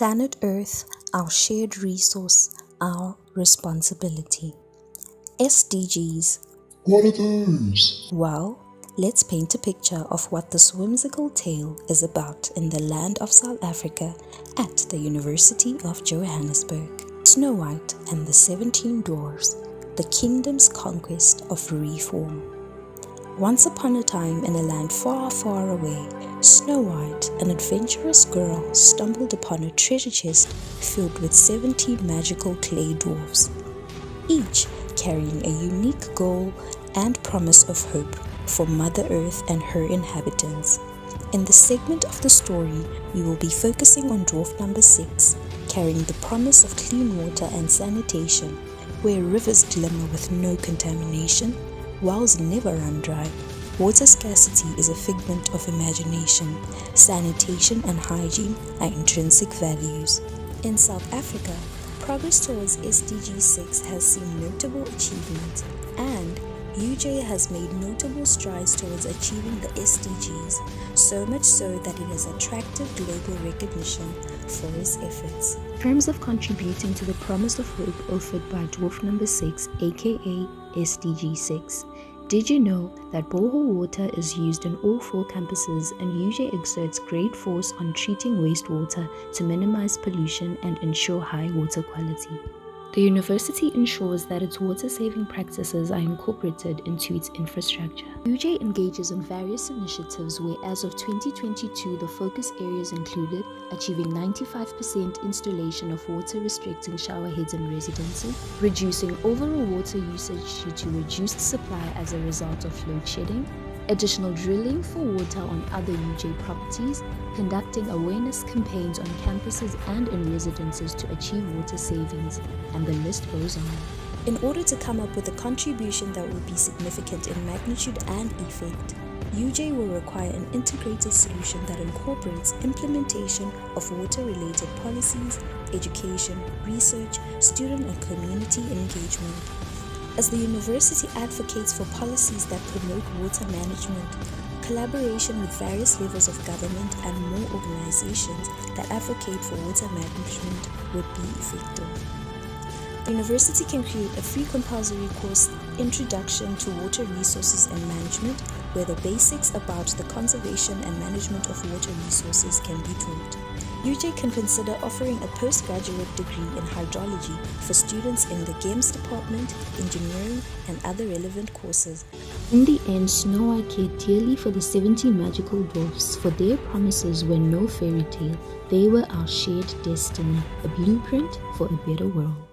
Planet Earth, our shared resource, our responsibility. SDGs. What are those? Well, let's paint a picture of what this whimsical tale is about in the land of South Africa at the University of Johannesburg. Snow White and the Seventeen Dwarfs, the kingdom's conquest of reform. Once upon a time in a land far, far away, Snow White, an adventurous girl, stumbled upon a treasure chest filled with 70 magical clay dwarfs, each carrying a unique goal and promise of hope for Mother Earth and her inhabitants. In this segment of the story, we will be focusing on dwarf number 6, carrying the promise of clean water and sanitation, where rivers glimmer with no contamination, wells never run dry, water scarcity is a figment of imagination, sanitation and hygiene are intrinsic values. In South Africa, progress towards SDG 6 has seen notable achievements and UJ has made notable strides towards achieving the SDGs, so much so that it has attracted global recognition for its efforts. In terms of contributing to the promise of hope offered by Dwarf Number 6, aka SDG 6, did you know that borehole water is used in all four campuses and usually exerts great force on treating wastewater to minimize pollution and ensure high water quality? The university ensures that its water saving practices are incorporated into its infrastructure. UJ engages in various initiatives where, as of 2022, the focus areas included achieving 95% installation of water restricting showerheads in residences, reducing overall water usage due to reduced supply as a result of load shedding, additional drilling for water on other UJ properties, conducting awareness campaigns on campuses and in residences to achieve water savings, and the list goes on. In order to come up with a contribution that will be significant in magnitude and effect, UJ will require an integrated solution that incorporates implementation of water-related policies, education, research, student and community engagement, as the university advocates for policies that promote water management, collaboration with various levels of government and more organizations that advocate for water management would be effective. The university can create a free compulsory course, Introduction to Water Resources and Management, where the basics about the conservation and management of water resources can be taught. UJ can consider offering a postgraduate degree in hydrology for students in the games department, engineering, and other relevant courses. In the end, Snow White cared dearly for the 70 magical dwarfs, for their promises were no fairy tale. They were our shared destiny, a blueprint for a better world.